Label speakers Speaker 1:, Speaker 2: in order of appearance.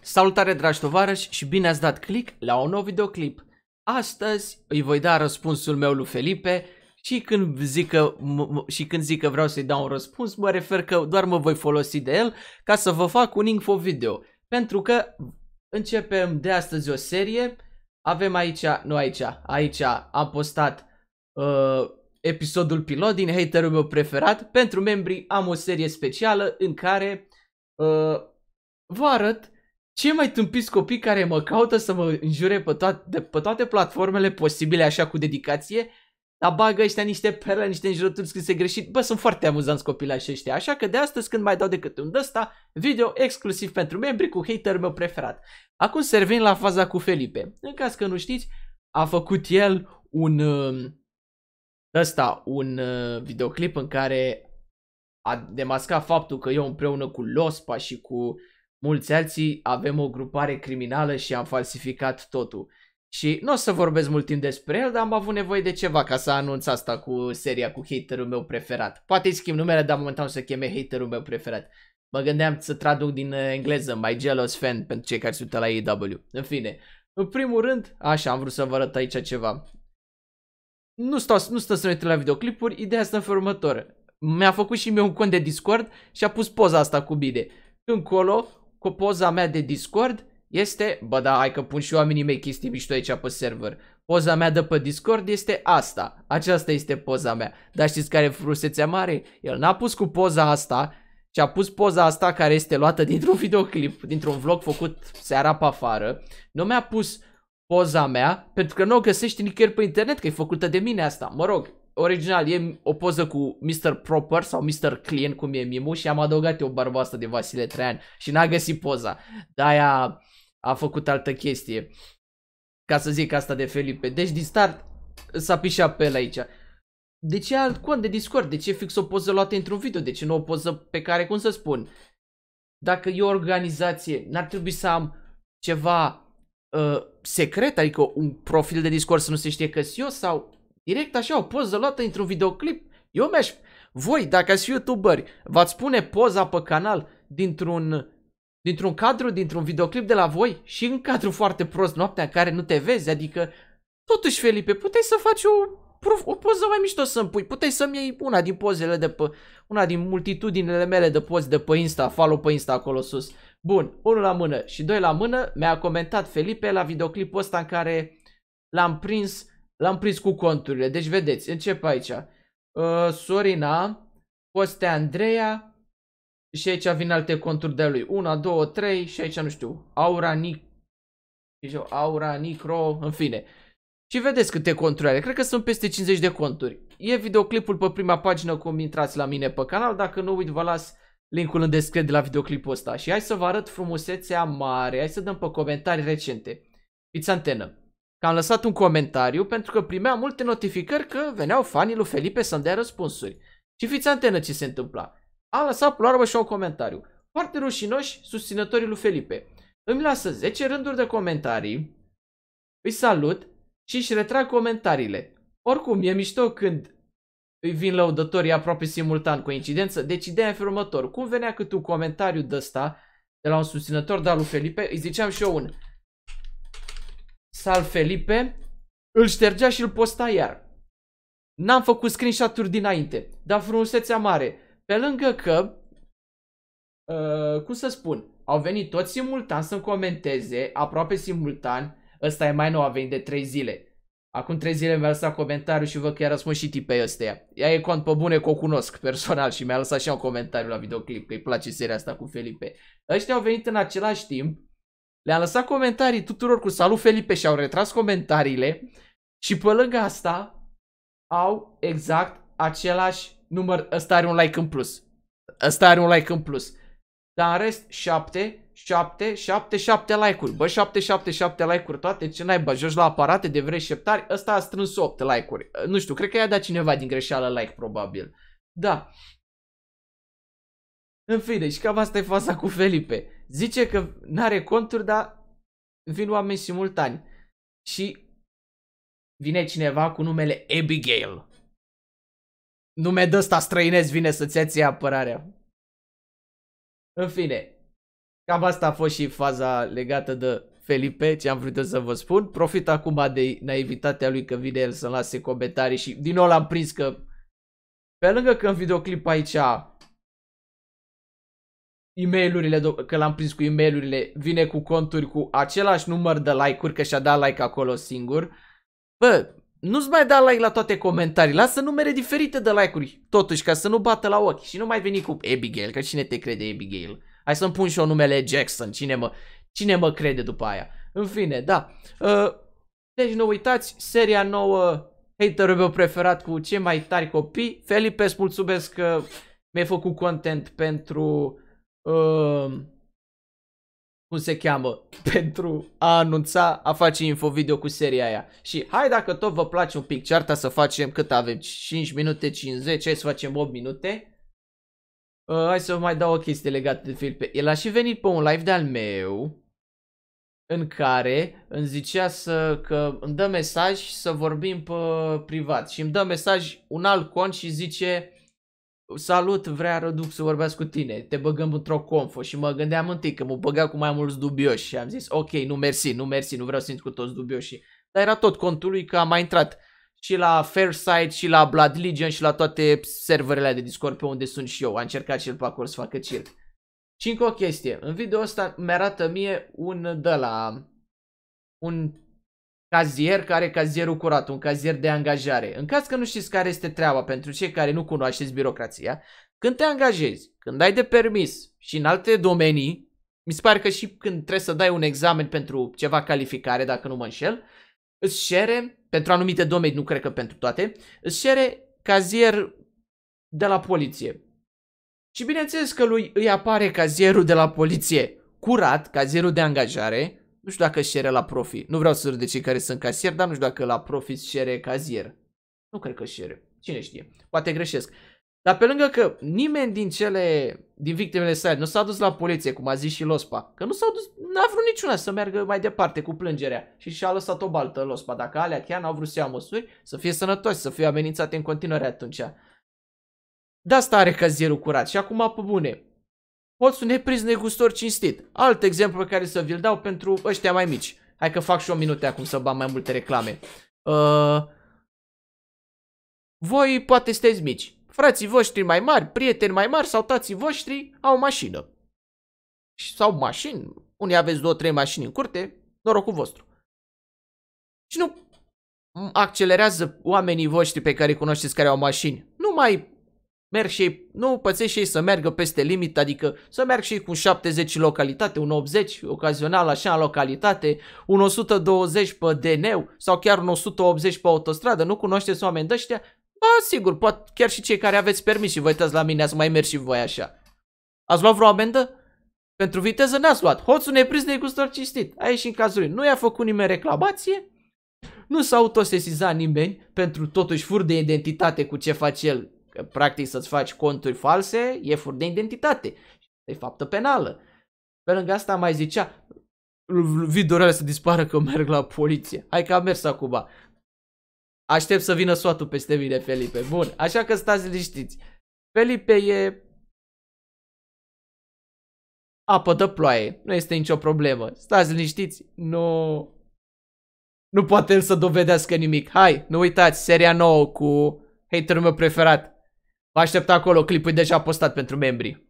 Speaker 1: Salutare dragi tovarăși și bine ați dat click la un nou videoclip. Astăzi îi voi da răspunsul meu lui Felipe și când zic că, și când zic că vreau să-i dau un răspuns, mă refer că doar mă voi folosi de el ca să vă fac un info video. Pentru că începem de astăzi o serie, avem aici, nu aici, aici am postat uh, episodul pilot din haterul meu preferat. Pentru membrii am o serie specială în care uh, vă arăt ce mai tâmpiți copii care mă caută să mă înjure pe, toate, pe toate platformele posibile așa cu dedicație, dar bagă ăștia niște perle, niște înjurături scrise greșit. Bă, sunt foarte amuzanți copilașii ăștia, așa că de astăzi când mai dau decât un ăsta, video exclusiv pentru membri cu haterul meu preferat. Acum să revin la faza cu Felipe. În caz că nu știți, a făcut el un uh, ăsta, un uh, videoclip în care a demascat faptul că eu împreună cu Lospa și cu mulți alții avem o grupare criminală și am falsificat totul. Și nu o să vorbesc mult timp despre el, dar am avut nevoie de ceva ca să anunț asta cu seria cu haterul meu preferat. Poate îi schimb numele, dar momentan o să cheme haterul meu preferat. Mă gândeam să traduc din uh, engleză My Jealous Fan pentru cei care se uită la AEW. În fine, în primul rând, așa, am vrut să vă arăt aici ceva. Nu, stau, nu stă să ne la videoclipuri, ideea asta în următor. Mi-a făcut și mie un cont de Discord și a pus poza asta cu bine. Încolo, cu poza mea de Discord, este, bă da, hai că pun și oamenii mei chestii mișto aici pe server. Poza mea de pe Discord este asta. Aceasta este poza mea. Dar știți care e frusețea mare? El n-a pus cu poza asta, ci a pus poza asta care este luată dintr-un videoclip, dintr-un vlog făcut seara pe afară. Nu mi-a pus poza mea, pentru că nu o găsești nicăieri pe internet, că e făcută de mine asta. Mă rog, original e o poză cu Mr. Proper sau Mr. Clean, cum e Mimu, și am adăugat eu barba asta de Vasile Traian și n-a găsit poza. De-aia a făcut altă chestie. Ca să zic asta de Felipe. Deci din start s-a pișat pe el aici. De ce alt cont de Discord? De ce fix o poză luată într-un video? De ce nu o poză pe care, cum să spun, dacă e o organizație, n-ar trebui să am ceva uh, secret, adică un profil de Discord să nu se știe că eu sau direct așa o poză luată într-un videoclip. Eu mi-aș... Voi, dacă ați fi youtuberi, v-ați pune poza pe canal dintr-un dintr-un cadru, dintr-un videoclip de la voi și în cadru foarte prost noaptea în care nu te vezi, adică totuși Felipe, puteai să faci o, o poză mai mișto să-mi pui, puteai să-mi iei una din pozele de pe, una din multitudinele mele de poze de pe Insta, follow pe Insta acolo sus. Bun, unul la mână și doi la mână, mi-a comentat Felipe la videoclipul ăsta în care l-am prins, l-am prins cu conturile. Deci vedeți, încep aici. Uh, Sorina, poste Andreea, și aici vin alte conturi de lui. 1, 2, 3 și aici nu știu. Aura, Nic... Aura, Nicro, în fine. Și vedeți câte conturi are. Cred că sunt peste 50 de conturi. E videoclipul pe prima pagină cum intrați la mine pe canal. Dacă nu, uit, vă las linkul în descriere de la videoclipul ăsta. Și hai să vă arăt frumusețea mare. Hai să dăm pe comentarii recente. Fiți antenă. Că am lăsat un comentariu pentru că primeam multe notificări că veneau fanii lui Felipe să-mi dea răspunsuri. Și fiți antenă ce se întâmpla. Am lăsat până la urmă și un comentariu. Foarte rușinoși susținătorii lui Felipe. Îmi lasă 10 rânduri de comentarii, îi salut și își retrag comentariile. Oricum, e mișto când îi vin lăudătorii aproape simultan cu incidență. Deci ideea e în următor. Cum venea cât un comentariu de ăsta de la un susținător de al lui Felipe, îi ziceam și eu un Sal Felipe, îl ștergea și îl posta iar. N-am făcut screenshot-uri dinainte, dar frumusețea mare. Pe lângă că, uh, cum să spun, au venit toți simultan să-mi comenteze, aproape simultan, ăsta e mai nou, a venit de 3 zile. Acum 3 zile mi-a lăsat comentariu și văd că i-a răspuns și tipei ăsteia. Ea e cont pe bune că o cunosc personal și mi-a lăsat și un comentariu la videoclip că îi place seria asta cu Felipe. Ăștia au venit în același timp, le-am lăsat comentarii tuturor cu salut Felipe și au retras comentariile și pe lângă asta au exact același număr, ăsta are un like în plus. Ăsta are un like în plus. Dar în rest, 7, 7, 7, 7 like-uri. Bă, 7, 7, 7 like-uri toate. Ce naiba, joci la aparate de vrei șeptari? Ăsta a strâns 8 like-uri. Nu știu, cred că i-a dat cineva din greșeală like, probabil. Da. În fine, deci cam asta e faza cu Felipe. Zice că n-are conturi, dar vin oameni simultani. Și vine cineva cu numele Abigail nume de ăsta străinesc vine să-ți ia apărarea. În fine. Cam asta a fost și faza legată de Felipe, ce am vrut să vă spun. Profit acum de naivitatea lui că vine el să lase comentarii și din nou l-am prins că pe lângă că în videoclip aici e mail că l-am prins cu e mail vine cu conturi cu același număr de like-uri, că și-a dat like acolo singur. Bă, nu-ți mai da like la toate comentarii, lasă numere diferite de like-uri, totuși, ca să nu bată la ochi. Și nu mai veni cu Abigail, că cine te crede Abigail? Hai să-mi pun și eu numele Jackson, cine mă, cine mă crede după aia? În fine, da. Uh, deci nu uitați, seria nouă, haterul meu preferat cu cei mai tari copii. Felipe, îți mulțumesc că mi-ai făcut content pentru... Uh, cum se cheamă, pentru a anunța, a face info video cu seria aia. Și hai dacă tot vă place un pic cearta să facem, cât avem, 5 minute 50, hai să facem 8 minute. Uh, hai să vă mai dau o chestie legată de Felipe. El a și venit pe un live de-al meu, în care îmi zicea să, că îmi dă mesaj să vorbim pe privat și îmi dă mesaj un alt cont și zice Salut, vrea Răduc să vorbească cu tine, te băgăm într-o confo și mă gândeam întâi că mă băga cu mai mulți dubioși și am zis ok, nu mersi, nu mersi, nu vreau să intru cu toți dubioși. Dar era tot contul lui că am mai intrat și la Fairside și la Blood Legion și la toate serverele de Discord pe unde sunt și eu. A încercat și el pe acolo să facă circ. Și încă o chestie. În video ăsta mi-arată mie un de la un cazier care are cazierul curat, un cazier de angajare. În caz că nu știți care este treaba pentru cei care nu cunoașteți birocrația, când te angajezi, când ai de permis și în alte domenii, mi se pare că și când trebuie să dai un examen pentru ceva calificare, dacă nu mă înșel, îți cere, pentru anumite domenii, nu cred că pentru toate, îți cere cazier de la poliție. Și bineînțeles că lui îi apare cazierul de la poliție curat, cazierul de angajare, nu știu dacă își cere la profi. Nu vreau să râd de cei care sunt casier, dar nu știu dacă la profi își cere cazier. Nu cred că își cere. Cine știe? Poate greșesc. Dar pe lângă că nimeni din cele, din victimele sale nu s-a dus la poliție, cum a zis și Lospa, că nu s-au dus, n-a vrut niciuna să meargă mai departe cu plângerea și și-a lăsat o baltă Lospa. Dacă alea chiar n-au vrut să ia măsuri, să fie sănătoși, să fie amenințate în continuare atunci. De asta are cazierul curat și acum pe bune. Poți un neprins negustor cinstit. Alt exemplu pe care să vi-l dau pentru ăștia mai mici. Hai că fac și o minute acum să bag mai multe reclame. Uh, voi poate sunteți mici. Frații voștri mai mari, prieteni mai mari sau tații voștri au mașină. Sau mașini. Unii aveți două, trei mașini în curte, norocul vostru. Și nu accelerează oamenii voștri pe care îi cunoașteți care au mașini. Nu mai merg și ei, nu pățești și ei să meargă peste limit, adică să merg și ei cu 70 în localitate, un 80 ocazional așa în localitate, un 120 pe DN sau chiar un 180 pe autostradă, nu cunoașteți oameni de ăștia? Ba, sigur, poate chiar și cei care aveți permis și vă uitați la mine, ați mai mers și voi așa. Ați luat vreo amendă? Pentru viteză n-ați luat. Hoțul neprins de gustor cistit. Aici și în cazul lui. Nu i-a făcut nimeni reclamație? Nu s-a autosesizat nimeni pentru totuși fur de identitate cu ce face el Că practic să-ți faci conturi false e fur de identitate. E faptă penală. Pe lângă asta mai zicea videorile să dispară că merg la poliție. Hai că am mers acum. Aștept să vină soatul peste mine, Felipe. Bun, așa că stați liniștiți. Felipe e apă de ploaie. Nu este nicio problemă. Stați liniștiți. Nu... Nu poate el să dovedească nimic. Hai, nu uitați, seria nouă cu haterul meu preferat. Vă aștept acolo, clipul e deja postat pentru membrii.